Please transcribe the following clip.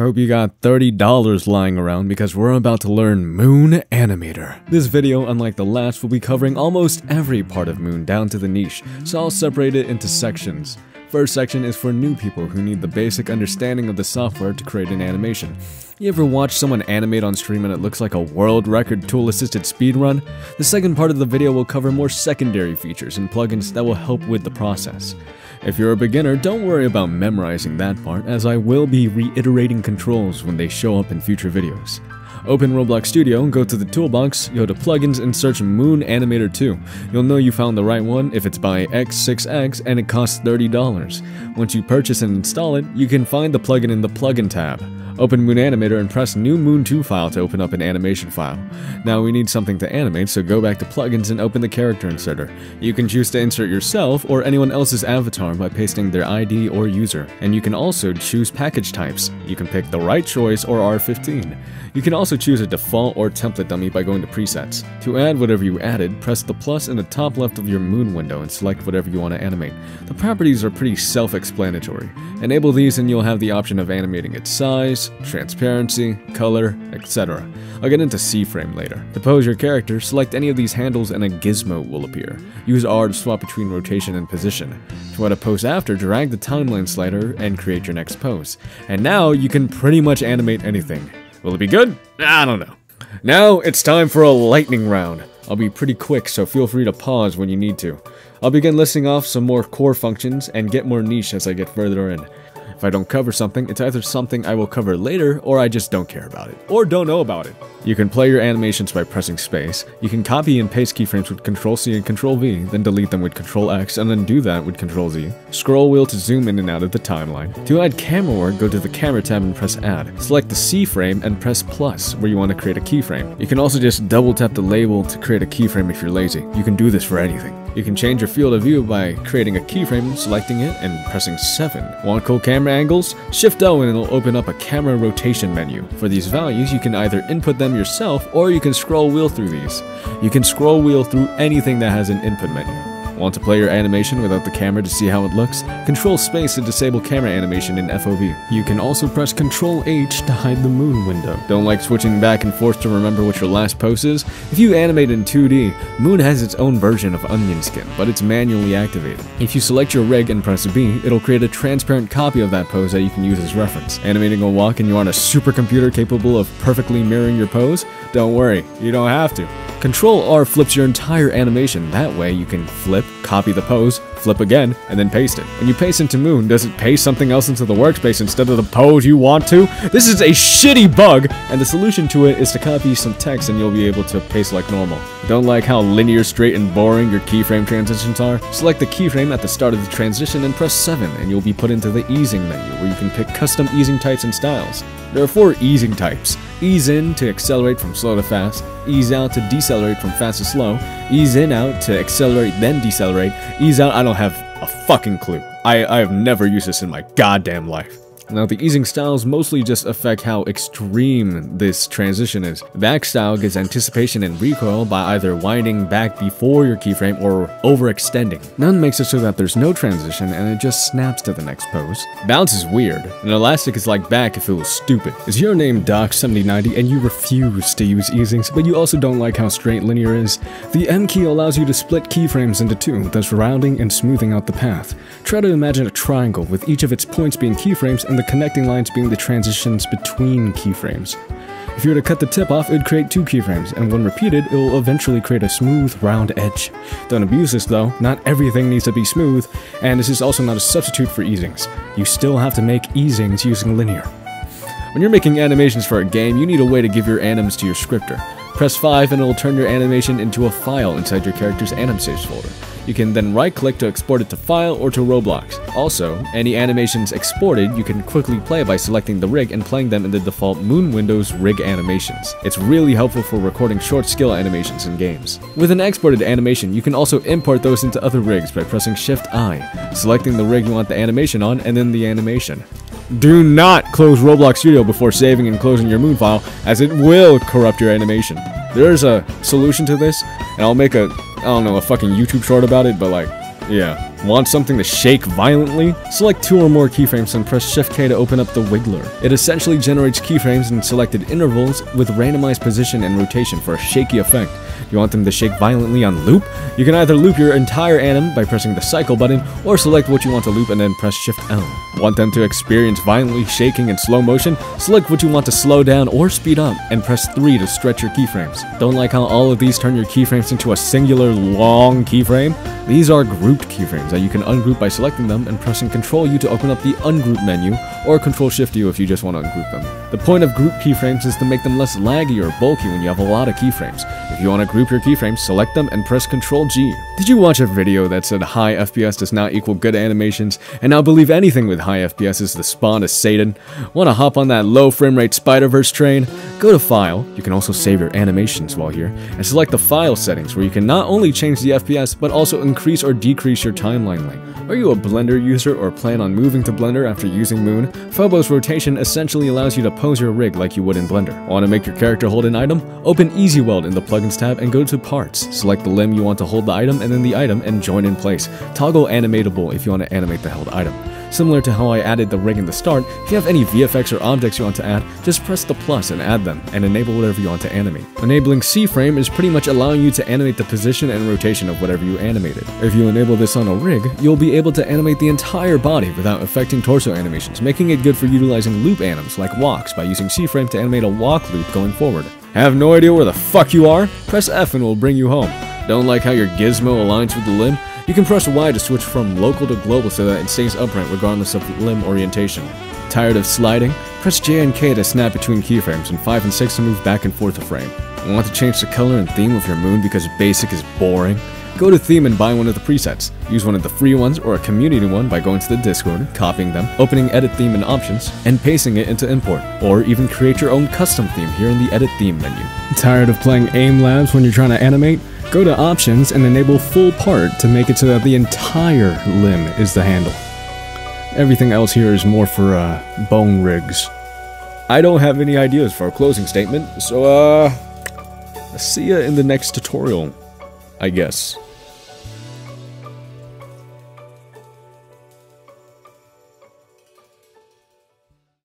I hope you got $30 lying around because we're about to learn Moon Animator. This video, unlike the last, will be covering almost every part of Moon down to the niche, so I'll separate it into sections. First section is for new people who need the basic understanding of the software to create an animation. You ever watch someone animate on stream and it looks like a world record tool assisted speedrun? The second part of the video will cover more secondary features and plugins that will help with the process. If you're a beginner, don't worry about memorizing that part, as I will be reiterating controls when they show up in future videos. Open Roblox Studio, go to the toolbox, go to plugins and search Moon Animator 2. You'll know you found the right one if it's by xSIXx and it costs $30. Once you purchase and install it, you can find the plugin in the plugin tab. Open Moon Animator and press New Moon 2 file to open up an animation file. Now we need something to animate, so go back to Plugins and open the character inserter. You can choose to insert yourself or anyone else's avatar by pasting their ID or user, and you can also choose package types. You can pick the right choice or R15. You can also choose a default or template dummy by going to presets. To add whatever you added, press the plus in the top left of your moon window and select whatever you want to animate. The properties are pretty self-explanatory. Enable these and you'll have the option of animating its size, transparency, color, etc. I'll get into C-frame later. To pose your character, select any of these handles and a gizmo will appear. Use R to swap between rotation and position. To add a pose after, drag the timeline slider and create your next pose. And now you can pretty much animate anything. Will it be good? I don't know. Now it's time for a lightning round. I'll be pretty quick, so feel free to pause when you need to. I'll begin listing off some more core functions and get more niche as I get further in. If I don't cover something, it's either something I will cover later or I just don't care about it, or don't know about it. You can play your animations by pressing space. You can copy and paste keyframes with Ctrl C and Ctrl V, then delete them with Ctrl X and then do that with Ctrl Z. Scroll wheel to zoom in and out of the timeline. To add camera work, go to the camera tab and press add. Select the C frame and press plus where you want to create a keyframe. You can also just double tap the label to create a keyframe if you're lazy. You can do this for anything. You can change your field of view by creating a keyframe, selecting it, and pressing 7. Want cool camera angles? Shift O and it'll open up a camera rotation menu. For these values, you can either input them yourself or you can scroll wheel through these. You can scroll wheel through anything that has an input menu. Want to play your animation without the camera to see how it looks? Control space to disable camera animation in FOV. You can also press Control H to hide the moon window. Don't like switching back and forth to remember what your last pose is? If you animate in 2D, Moon has its own version of onion skin, but it's manually activated. If you select your rig and press B, it'll create a transparent copy of that pose that you can use as reference. Animating a walk and you're on a supercomputer capable of perfectly mirroring your pose? Don't worry, you don't have to. Control R flips your entire animation, that way you can flip, copy the pose, flip again, and then paste it. When you paste into Moon, does it paste something else into the workspace instead of the pose you want to? This is a shitty bug, and the solution to it is to copy some text and you'll be able to paste like normal. Don't like how linear, straight, and boring your keyframe transitions are? Select the keyframe at the start of the transition and press 7, and you'll be put into the easing menu, where you can pick custom easing types and styles. There are four easing types. Ease in to accelerate from slow to fast, ease out to decelerate from fast to slow, ease in out to accelerate then decelerate, ease out I don't have a fucking clue. I, I have never used this in my goddamn life. Now the easing styles mostly just affect how extreme this transition is. Back style gives anticipation and recoil by either winding back before your keyframe or overextending. None makes it so that there's no transition and it just snaps to the next pose. Bounce is weird. An elastic is like back if it was stupid. Is your name Doc7090 and you refuse to use easings, but you also don't like how straight linear is? The M key allows you to split keyframes into two, thus rounding and smoothing out the path. Try to imagine a triangle with each of its points being keyframes and the connecting lines being the transitions between keyframes. If you were to cut the tip off, it would create two keyframes, and when repeated, it will eventually create a smooth, round edge. Don't abuse this though, not everything needs to be smooth, and this is also not a substitute for easings. You still have to make easings using linear. When you're making animations for a game, you need a way to give your anims to your scripter. Press 5 and it will turn your animation into a file inside your character's anim saves folder. You can then right click to export it to file or to Roblox. Also, any animations exported you can quickly play by selecting the rig and playing them in the default Moon Windows rig animations. It's really helpful for recording short skill animations in games. With an exported animation, you can also import those into other rigs by pressing Shift I, selecting the rig you want the animation on, and then the animation. Do not close Roblox Studio before saving and closing your Moon file, as it will corrupt your animation. There's a solution to this, and I'll make a, I don't know, a fucking YouTube short about it, but like, yeah. Want something to shake violently? Select two or more keyframes and press Shift K to open up the Wiggler. It essentially generates keyframes in selected intervals with randomized position and rotation for a shaky effect. You want them to shake violently on loop? You can either loop your entire anim by pressing the cycle button, or select what you want to loop and then press Shift L. Want them to experience violently shaking in slow motion? Select what you want to slow down or speed up, and press 3 to stretch your keyframes. Don't like how all of these turn your keyframes into a singular long keyframe? These are grouped keyframes that you can ungroup by selecting them and pressing Ctrl U to open up the ungroup menu, or Ctrl Shift U if you just want to ungroup them. The point of group keyframes is to make them less laggy or bulky when you have a lot of keyframes. If you want to group your keyframes, select them and press Ctrl G. Did you watch a video that said high FPS does not equal good animations, and now believe anything with high FPS is the spawn of Satan? Want to hop on that low frame rate Spider-Verse train? Go to File, you can also save your animations while here, and select the File settings where you can not only change the FPS, but also increase or decrease your timeline length. Are you a Blender user or plan on moving to Blender after using Moon? Phobos rotation essentially allows you to pose your rig like you would in Blender. Want to make your character hold an item? Open Easy Weld in the Plugins tab and go to Parts. Select the limb you want to hold the item and then the item and join in place. Toggle Animatable if you want to animate the held item. Similar to how I added the rig in the start, if you have any VFX or objects you want to add, just press the plus and add them, and enable whatever you want to animate. Enabling C-frame is pretty much allowing you to animate the position and rotation of whatever you animated. If you enable this on a rig, you'll be able to animate the entire body without affecting torso animations, making it good for utilizing loop anims like walks by using C-frame to animate a walk loop going forward. Have no idea where the fuck you are? Press F and we'll bring you home. Don't like how your gizmo aligns with the limb? You can press Y to switch from local to global so that it stays upright regardless of limb orientation. Tired of sliding? Press J and K to snap between keyframes and 5 and 6 to move back and forth a frame. Want to change the color and theme of your moon because basic is boring? Go to theme and buy one of the presets. Use one of the free ones or a community one by going to the Discord, copying them, opening edit theme and options, and pasting it into import. Or even create your own custom theme here in the edit theme menu. Tired of playing aim labs when you're trying to animate? Go to options and enable full part to make it so that the entire limb is the handle. Everything else here is more for uh, bone rigs. I don't have any ideas for a closing statement, so uh, see ya in the next tutorial, I guess.